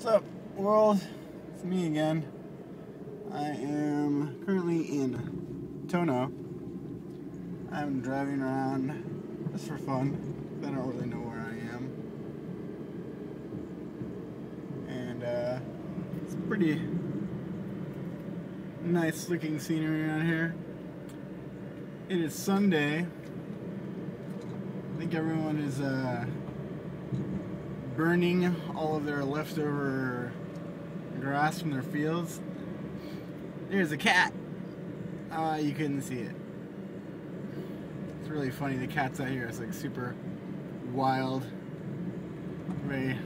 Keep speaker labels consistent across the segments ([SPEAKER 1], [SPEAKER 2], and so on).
[SPEAKER 1] What's up, world? It's me again. I am currently in Tono. I'm driving around just for fun. I don't really know where I am. And uh, it's pretty nice looking scenery around here. It is Sunday. I think everyone is uh, burning all of their leftover grass from their fields. There's a cat. Uh, you couldn't see it. It's really funny. The cat's out here. It's like super wild, very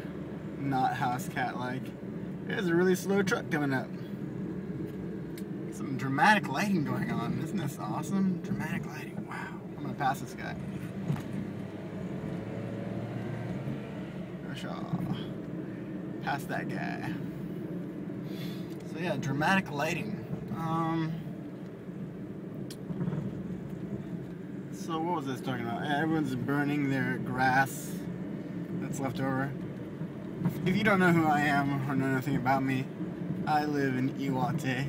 [SPEAKER 1] not house cat like. There's a really slow truck coming up. Some dramatic lighting going on. Isn't this awesome? Dramatic lighting. Wow. I'm gonna pass this guy. Past that guy. So yeah, dramatic lighting. Um, so what was this talking about? Everyone's burning their grass that's left over. If you don't know who I am or know nothing about me, I live in Iwate,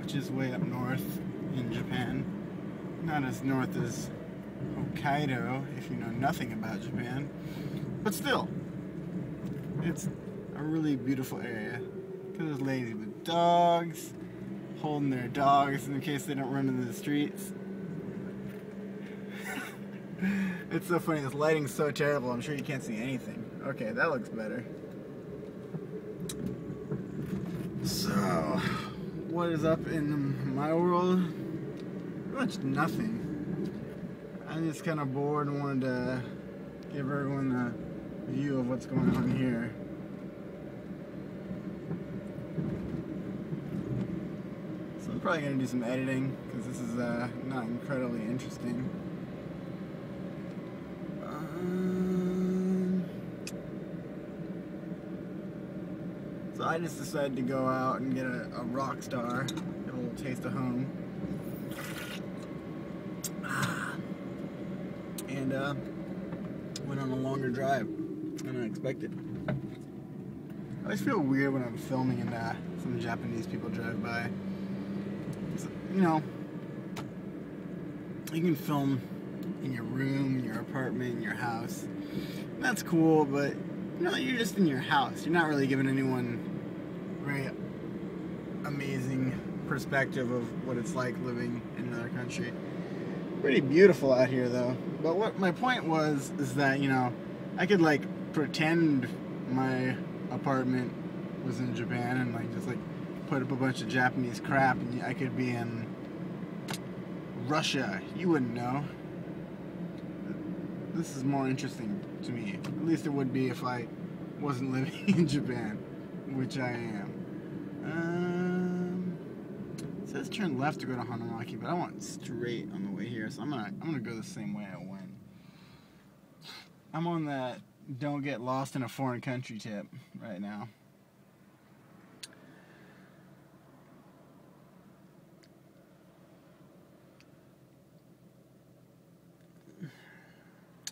[SPEAKER 1] which is way up north in Japan. Not as north as Hokkaido, if you know nothing about Japan. But still, it's a really beautiful area. Because there's ladies with dogs, holding their dogs in case they don't run into the streets. it's so funny, this lighting's so terrible, I'm sure you can't see anything. Okay, that looks better. So, what is up in my world? Pretty much nothing. I'm just kind of bored and wanted to give everyone a view of what's going on here. So I'm probably going to do some editing because this is uh, not incredibly interesting. Um, so I just decided to go out and get a, a rock star, get a little taste of home. And uh, went on a longer drive expected. I always feel weird when I'm filming and uh, some Japanese people drive by. You know, you can film in your room, your apartment, your house. That's cool, but you know, you're just in your house. You're not really giving anyone very amazing perspective of what it's like living in another country. Pretty beautiful out here, though. But what my point was is that you know, I could like pretend my apartment was in Japan and like just like put up a bunch of Japanese crap, and I could be in Russia. You wouldn't know. This is more interesting to me. At least it would be if I wasn't living in Japan, which I am. Um, it says turn left to go to Hanamaki, but I want straight on the way here, so I'm gonna I'm gonna go the same way I went. I'm on that don't get lost in a foreign country tip right now.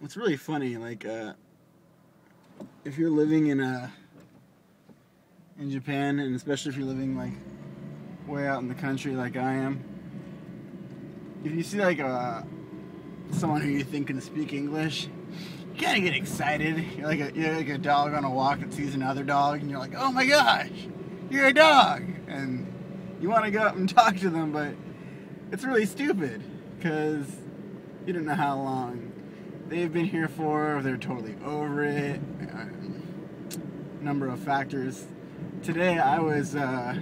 [SPEAKER 1] It's really funny, like uh, if you're living in a in Japan, and especially if you're living like way out in the country, like I am. If you see like a someone who you think can speak English, kind of get excited. You're like a you're like a dog on a walk that sees another dog, and you're like, "Oh my gosh, you're a dog!" And you want to go up and talk to them, but it's really stupid because you don't know how long they've been here for. They're totally over it. Uh, number of factors. Today I was uh,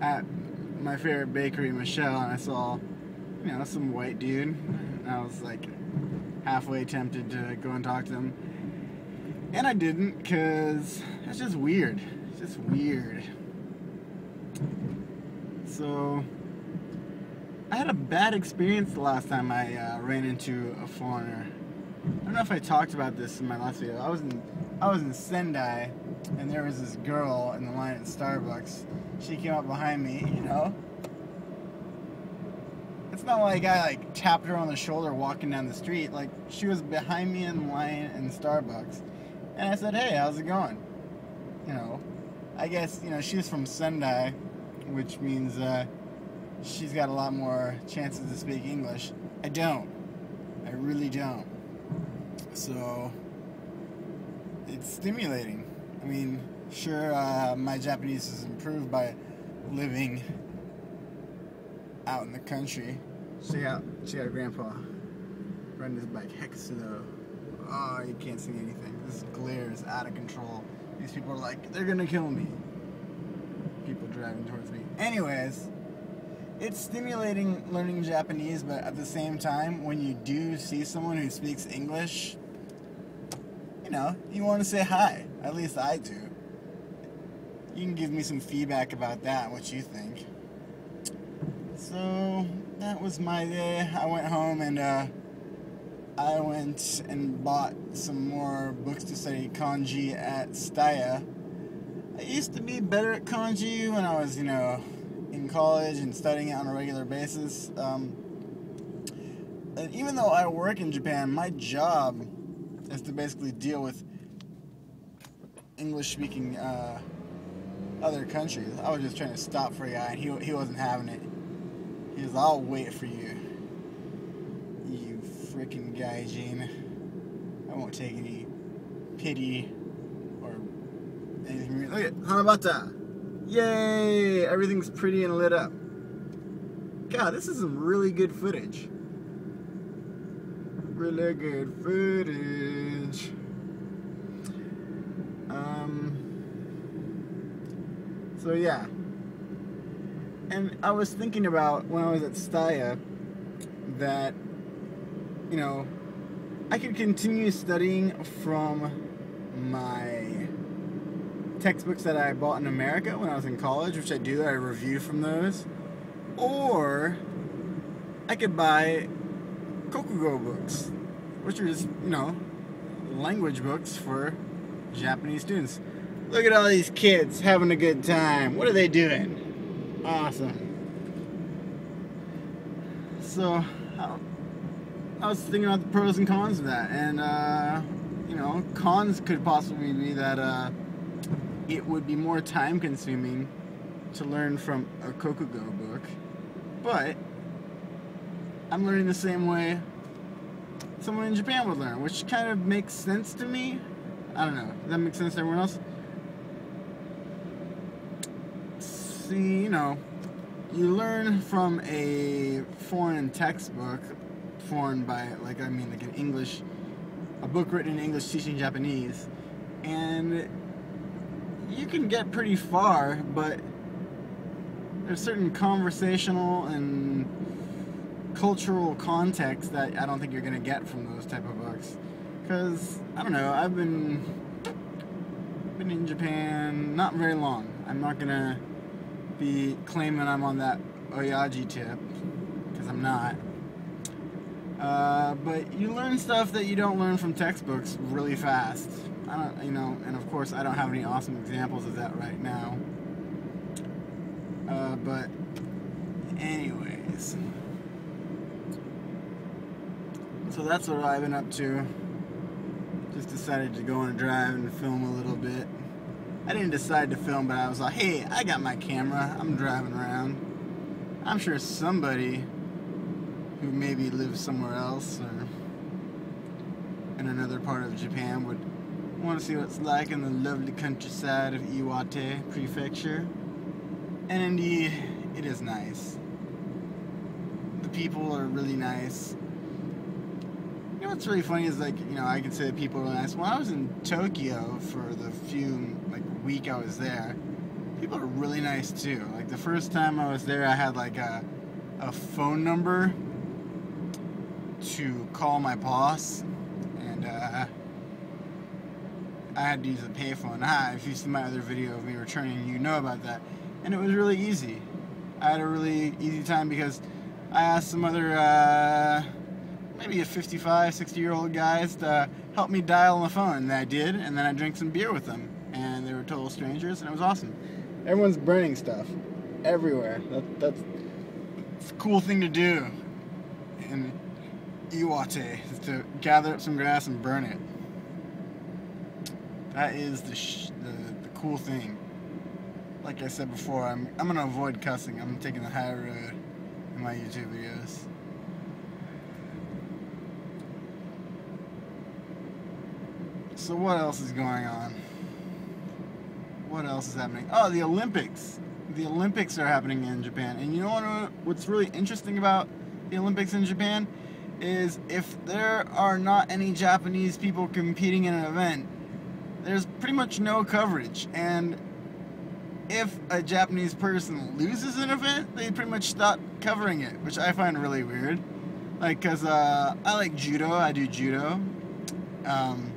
[SPEAKER 1] at my favorite bakery, Michelle, and I saw, you know, some white dude. And I was like halfway tempted to go and talk to them. And I didn't because it's just weird. It's just weird. So, I had a bad experience the last time I uh, ran into a foreigner. I don't know if I talked about this in my last video. I was in I was in Sendai, and there was this girl in the line at Starbucks. She came up behind me, you know. It's not like I like tapped her on the shoulder walking down the street. Like she was behind me in line in Starbucks, and I said, "Hey, how's it going?" you know, I guess you know she's from Sendai, which means uh, she's got a lot more chances to speak English. I don't. I really don't. So it's stimulating. I mean, sure, uh, my Japanese has improved by living out in the country. Check out, check out Grandpa riding his bike heck slow. Oh, you can't see anything. This glare is out of control. These people are like, they're gonna kill me. People driving towards me. Anyways, it's stimulating learning Japanese, but at the same time, when you do see someone who speaks English, you know, you want to say hi. At least I do. You can give me some feedback about that, what you think. So, that was my day. I went home and, uh, I went and bought some more books to study kanji at Tsutaya. I used to be better at kanji when I was, you know, in college and studying it on a regular basis. Um, and even though I work in Japan, my job is to basically deal with English speaking uh, other countries. I was just trying to stop for a guy, and he, he wasn't having it. Was, I'll wait for you You freaking guy, Gene. I won't take any pity or anything. Look at Hanabata. Yay! Everything's pretty and lit up. God, this is some really good footage. Really good footage. Um. So yeah. And I was thinking about when I was at Tsutaya that you know, I could continue studying from my textbooks that I bought in America when I was in college, which I do, I review from those. Or I could buy Kokugo books, which are just, you know, language books for Japanese students. Look at all these kids having a good time. What are they doing? Awesome. So, I was thinking about the pros and cons of that, and uh, you know, cons could possibly be that uh, it would be more time consuming to learn from a Kokugo book, but I'm learning the same way someone in Japan would learn, which kind of makes sense to me. I don't know. Does that make sense to everyone else? See, you know, you learn from a foreign textbook foreign by like I mean like an English, a book written in English teaching Japanese, and you can get pretty far, but there's certain conversational and cultural context that I don't think you're gonna get from those type of books. Cause I don't know, I've been been in Japan not very long. I'm not gonna be claiming I'm on that Oyaji tip, because I'm not. Uh, but you learn stuff that you don't learn from textbooks really fast. I don't, you know, and of course I don't have any awesome examples of that right now. Uh, but, anyways. So that's what I've been up to. Just decided to go on a drive and film a little bit. I didn't decide to film, but I was like, hey, I got my camera. I'm driving around. I'm sure somebody who maybe lives somewhere else or in another part of Japan would want to see what it's like in the lovely countryside of Iwate Prefecture. And indeed, it is nice. The people are really nice. You know what's really funny is like, you know, I can say that people are nice. When I was in Tokyo for the few, like, week I was there, people are really nice too. Like, the first time I was there, I had like a, a phone number to call my boss, and uh, I had to use a payphone. Ah, if you see my other video of me returning, you know about that. And it was really easy. I had a really easy time because I asked some other, uh, maybe a 55, 60 year old guys to help me dial on the phone. And I did, and then I drank some beer with them. And they were total strangers, and it was awesome. Everyone's burning stuff everywhere. That, that's, it's a cool thing to do. And Iwate is to gather up some grass and burn it. That is the, the, the cool thing. Like I said before, I'm I'm gonna avoid cussing. I'm taking the high road in my YouTube videos. So what else is going on? What else is happening? Oh, the Olympics. The Olympics are happening in Japan, and you know what? What's really interesting about the Olympics in Japan is if there are not any Japanese people competing in an event, there's pretty much no coverage. And if a Japanese person loses an event, they pretty much stop covering it, which I find really weird. Like, cause uh, I like judo. I do judo. Um,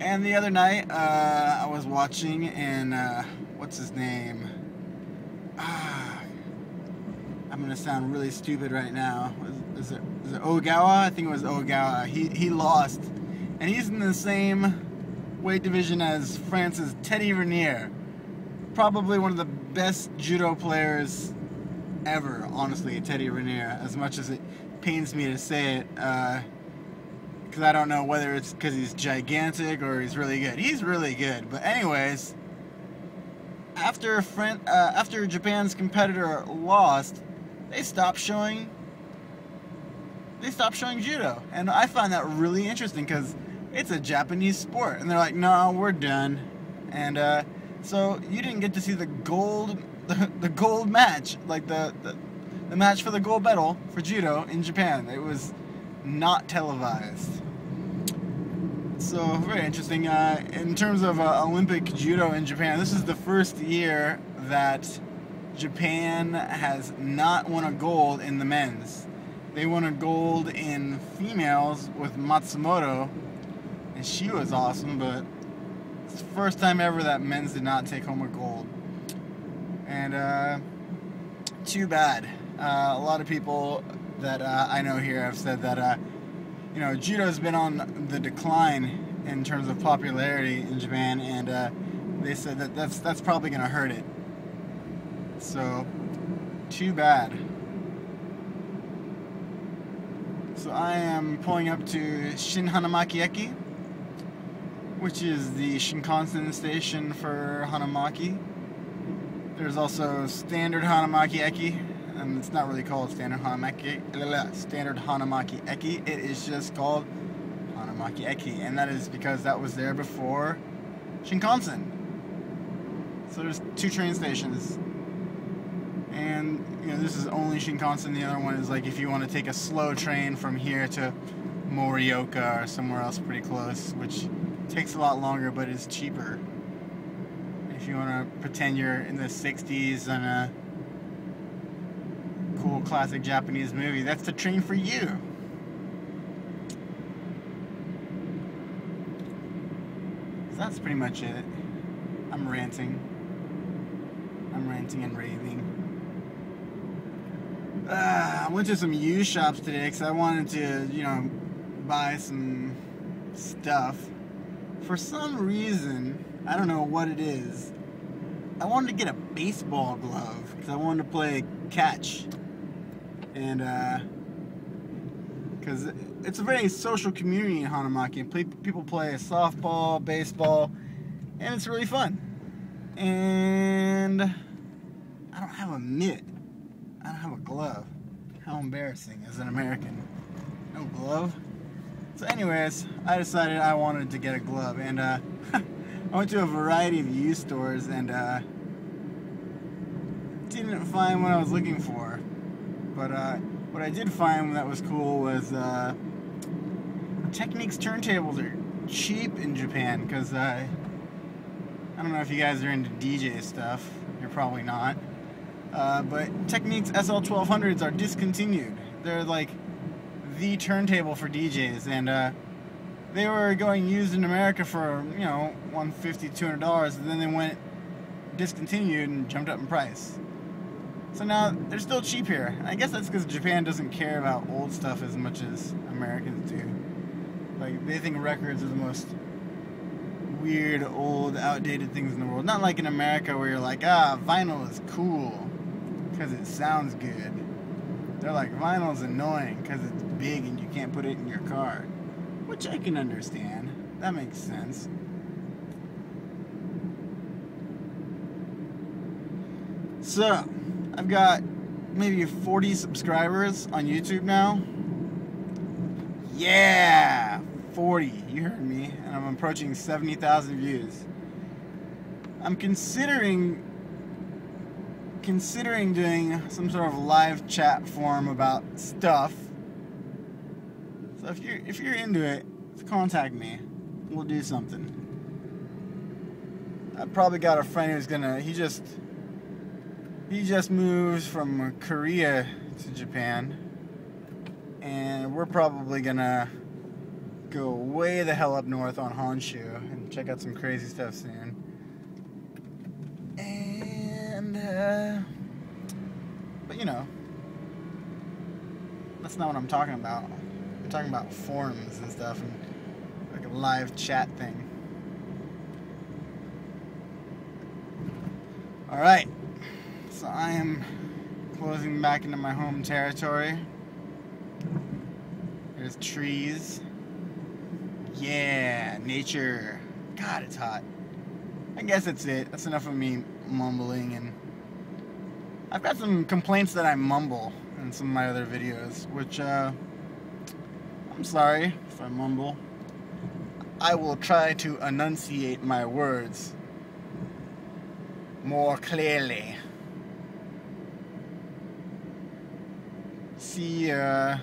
[SPEAKER 1] and the other night, uh, I was watching, and uh, what's his name? Ah, I'm gonna sound really stupid right now. Is, is, it, is it Ogawa? I think it was Ogawa. He he lost, and he's in the same weight division as France's Teddy Riner. Probably one of the best judo players ever, honestly, Teddy Riner. As much as it pains me to say it. Uh, because I don't know whether it's because he's gigantic or he's really good. He's really good. But anyways, after friend, uh, after Japan's competitor lost, they stopped showing. They stopped showing judo, and I find that really interesting because it's a Japanese sport, and they're like, "No, we're done," and uh, so you didn't get to see the gold, the, the gold match, like the, the the match for the gold medal for judo in Japan. It was not televised. So very interesting. Uh, in terms of uh, Olympic judo in Japan, this is the first year that Japan has not won a gold in the men's. They won a gold in females with Matsumoto, and she was awesome. But it's the first time ever that men's did not take home a gold, and uh, too bad. Uh, a lot of people that uh, I know here have said that uh, you know judo's been on the decline in terms of popularity in Japan, and uh, they said that that's that's probably going to hurt it. So, too bad. So I am pulling up to Shin Hanamaki Eki, which is the Shinkansen station for Hanamaki. There's also standard Hanamaki Eki, and it's not really called standard Hanamaki. Standard Hanamaki Eki. It is just called Hanamaki Eki, and that is because that was there before Shinkansen. So there's two train stations, and you know this is only Shinkansen. The other one is like if you want to take a slow train from here to Morioka or somewhere else pretty close, which takes a lot longer but is cheaper. If you want to pretend you're in the 60s on a cool classic Japanese movie, that's the train for you. So that's pretty much it. I'm ranting. I'm ranting and raving. Uh, I went to some used shops today because I wanted to, you know, buy some stuff. For some reason, I don't know what it is. I wanted to get a baseball glove because I wanted to play catch. And, uh, because it's a very social community in Hanamaki. And people play softball, baseball, and it's really fun. And I don't have a mitt. I don't have a glove. How embarrassing as an American. No glove. So, anyways, I decided I wanted to get a glove, and uh, I went to a variety of used stores and uh, didn't find what I was looking for. But uh, what I did find that was cool was uh, Technics turntables are cheap in Japan because uh, I don't know if you guys are into DJ stuff. You're probably not. Uh, but Technics SL1200s are discontinued. They're like the turntable for DJs, and uh, they were going used in America for you know 150 200 dollars, and then they went discontinued and jumped up in price. So now they're still cheap here. I guess that's because Japan doesn't care about old stuff as much as Americans do. Like they think records are the most weird, old, outdated things in the world. Not like in America where you're like, ah, vinyl is cool because it sounds good. They're like, vinyl's annoying because it's big and you can't put it in your car. Which I can understand. That makes sense. So, I've got maybe 40 subscribers on YouTube now. Yeah! 40, you heard me. And I'm approaching 70,000 views. I'm considering considering doing some sort of live chat form about stuff. So if you're if you're into it, contact me. We'll do something. I probably got a friend who's gonna he just he just moved from Korea to Japan and we're probably gonna go way the hell up north on Honshu and check out some crazy stuff soon. And, uh, but you know, that's not what I'm talking about. I'm talking about forums and stuff and like a live chat thing. Alright, so I am closing back into my home territory. There's trees. Yeah, nature. God, it's hot. I guess that's it. That's enough of me mumbling and I've got some complaints that I mumble in some of my other videos, which uh, I'm sorry if I mumble. I will try to enunciate my words more clearly. See, uh,